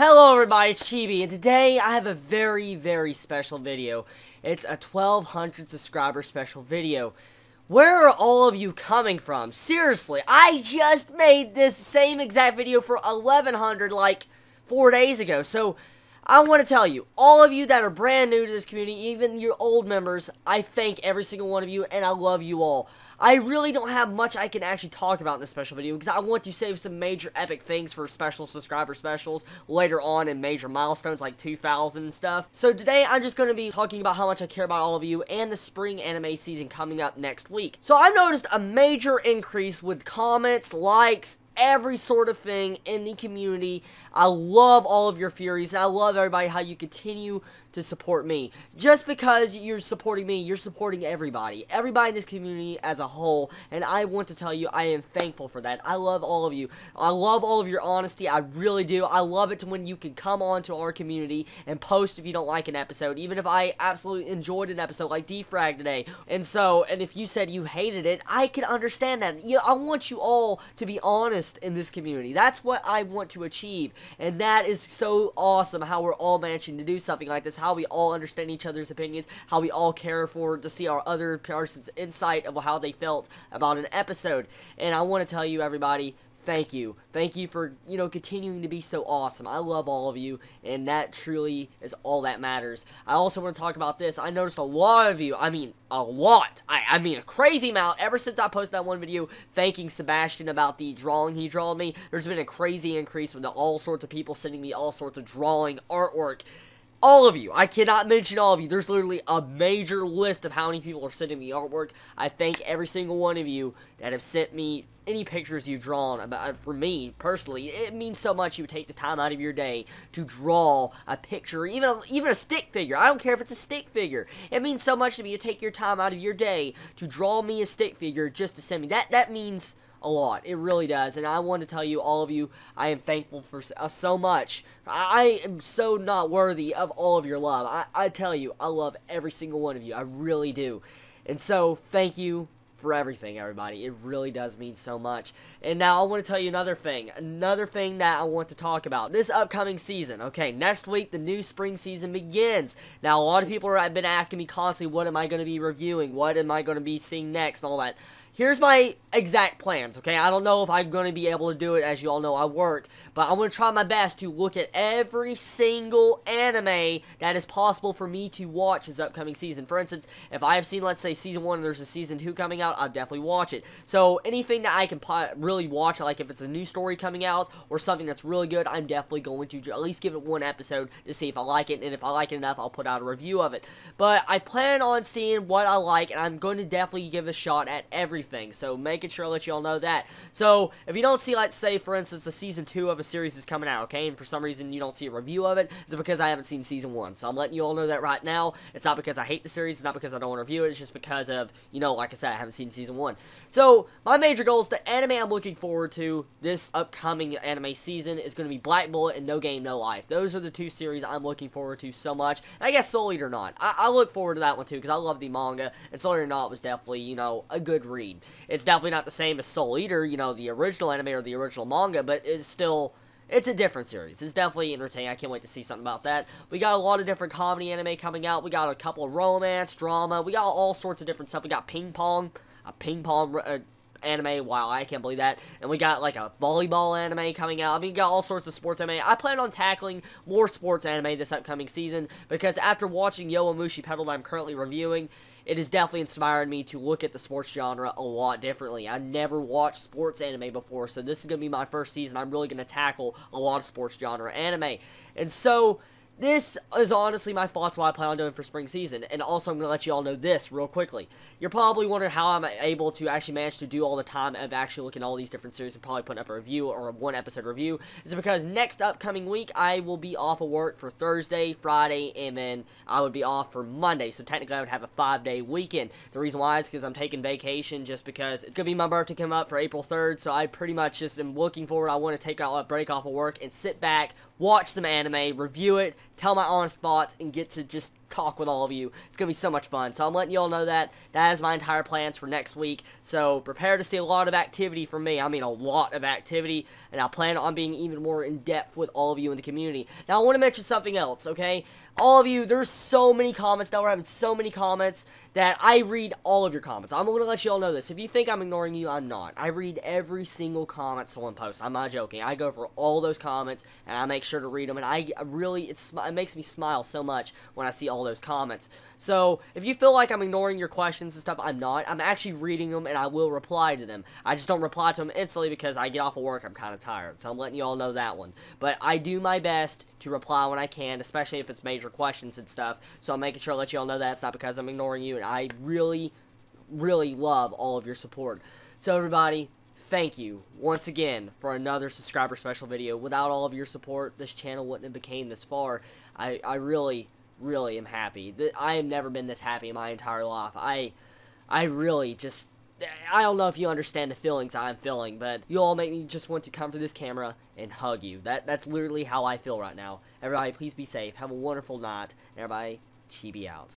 Hello everybody, it's Chibi, and today I have a very, very special video. It's a 1200 subscriber special video. Where are all of you coming from? Seriously, I just made this same exact video for 1100 like four days ago, so I want to tell you, all of you that are brand new to this community, even your old members, I thank every single one of you, and I love you all. I really don't have much I can actually talk about in this special video because I want to save some major epic things for special subscriber specials later on in major milestones like 2000 and stuff. So today I'm just going to be talking about how much I care about all of you and the spring anime season coming up next week. So I've noticed a major increase with comments, likes, every sort of thing in the community. I love all of your Furies, and I love everybody how you continue to support me. Just because you're supporting me, you're supporting everybody. Everybody in this community as a whole, and I want to tell you I am thankful for that. I love all of you. I love all of your honesty. I really do. I love it when you can come on to our community and post if you don't like an episode, even if I absolutely enjoyed an episode like D-Frag today. And so, and if you said you hated it, I can understand that. You I want you all to be honest in this community. That's what I want to achieve. And that is so awesome how we're all managing to do something like this. How we all understand each other's opinions. How we all care for to see our other person's insight of how they felt about an episode. And I want to tell you everybody, thank you. Thank you for, you know, continuing to be so awesome. I love all of you, and that truly is all that matters. I also want to talk about this. I noticed a lot of you, I mean, a lot. I, I mean, a crazy amount. Ever since I posted that one video thanking Sebastian about the drawing he drew me, there's been a crazy increase with all sorts of people sending me all sorts of drawing artwork all of you. I cannot mention all of you. There's literally a major list of how many people are sending me artwork. I thank every single one of you that have sent me any pictures you've drawn. Uh, for me, personally, it means so much you would take the time out of your day to draw a picture, even a, even a stick figure. I don't care if it's a stick figure. It means so much to me to take your time out of your day to draw me a stick figure just to send me. That, that means a lot. It really does. And I want to tell you, all of you, I am thankful for uh, so much. I am so not worthy of all of your love. I, I tell you, I love every single one of you. I really do. And so, thank you for everything, everybody. It really does mean so much. And now I want to tell you another thing. Another thing that I want to talk about. This upcoming season. Okay, next week, the new spring season begins. Now, a lot of people have been asking me constantly, what am I going to be reviewing? What am I going to be seeing next? All that. Here's my exact plans, okay? I don't know if I'm going to be able to do it, as you all know, I work, but I'm going to try my best to look at every single anime that is possible for me to watch this upcoming season. For instance, if I have seen, let's say, season 1 and there's a season 2 coming out, I'll definitely watch it. So, anything that I can really watch, like if it's a new story coming out or something that's really good, I'm definitely going to at least give it one episode to see if I like it, and if I like it enough, I'll put out a review of it. But I plan on seeing what I like, and I'm going to definitely give a shot at everything. So, making sure I'll let you all know that. So, if you don't see, let's say, for instance, the season 2 of a series is coming out, okay, and for some reason you don't see a review of it, it's because I haven't seen season 1. So, I'm letting you all know that right now. It's not because I hate the series, it's not because I don't want to review it, it's just because of, you know, like I said, I haven't seen season 1. So, my major goals, the anime I'm looking forward to this upcoming anime season is going to be Black Bullet and No Game, No Life. Those are the two series I'm looking forward to so much. And I guess Soul Eater Not. I, I look forward to that one too because I love the manga, and Soul Eater Not was definitely, you know, a good read. It's definitely not the same as Soul Eater, you know, the original anime or the original manga, but it's still it's a different series. It's definitely entertaining. I can't wait to see something about that. We got a lot of different comedy anime coming out. We got a couple of romance, drama. We got all sorts of different stuff. We got ping pong, a ping pong uh, anime. Wow, I can't believe that. And we got like a volleyball anime coming out. I mean, we got all sorts of sports anime. I plan on tackling more sports anime this upcoming season because after watching Yowamushi Pedal that I'm currently reviewing, it has definitely inspired me to look at the sports genre a lot differently. I never watched sports anime before, so this is going to be my first season. I'm really going to tackle a lot of sports genre anime. And so, this is honestly my thoughts what I plan on doing for spring season. And also, I'm going to let you all know this real quickly. You're probably wondering how I'm able to actually manage to do all the time of actually looking at all these different series and probably putting up a review or a one episode review. Is because next upcoming week, I will be off of work for Thursday, Friday, and then I would be off for Monday. So technically, I would have a five day weekend. The reason why is because I'm taking vacation just because it's going to be my birthday come up for April 3rd. So I pretty much just am looking forward. I want to take a break off of work and sit back, watch some anime, review it, tell my honest thoughts, and get to just talk with all of you. It's going to be so much fun. So I'm letting you all know that. That is my entire plans for next week. So prepare to see a lot of activity from me. I mean, a lot of activity. And I plan on being even more in depth with all of you in the community. Now, I want to mention something else, okay? All of you, there's so many comments now. We're having so many comments that I read all of your comments. I'm going to let you all know this. If you think I'm ignoring you, I'm not. I read every single comment someone posts. I'm not joking. I go for all those comments, and I make sure to read them. And I really, it makes me smile so much when I see all those comments. So, if you feel like I'm ignoring your questions and stuff, I'm not. I'm actually reading them, and I will reply to them. I just don't reply to them instantly because I get off of work, I'm kind of tired. So, I'm letting you all know that one. But I do my best to reply when I can, especially if it's major questions and stuff. So, I'm making sure to let you all know that. It's not because I'm ignoring you, and I really, really love all of your support. So, everybody, thank you once again for another subscriber special video. Without all of your support, this channel wouldn't have became this far. I, I really really am happy. I have never been this happy in my entire life. I, I really just, I don't know if you understand the feelings I'm feeling, but you all make me just want to come for this camera and hug you. That That's literally how I feel right now. Everybody, please be safe. Have a wonderful night. Everybody, chibi out.